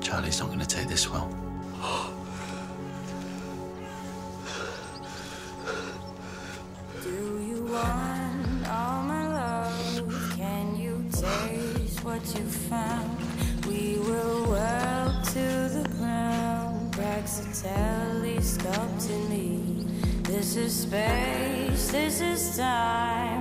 Charlie's not going to take this well. Do you want all my love? Can you taste what you found? We will well to the ground. Cracks of telescoped me. This is space, this is time,